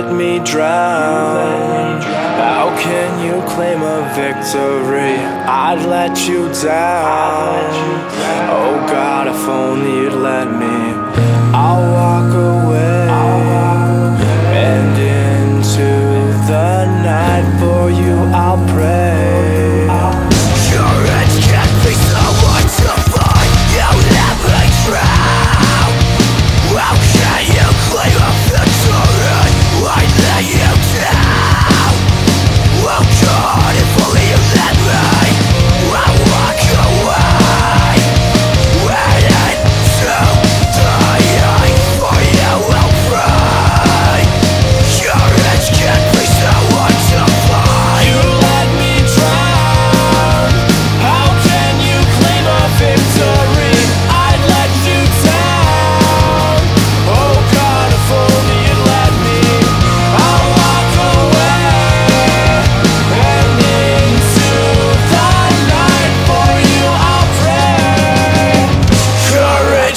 let me drown. How can you claim a victory? I'd let you down. Oh God, if only you'd let me.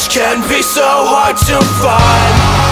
can be so hard to find.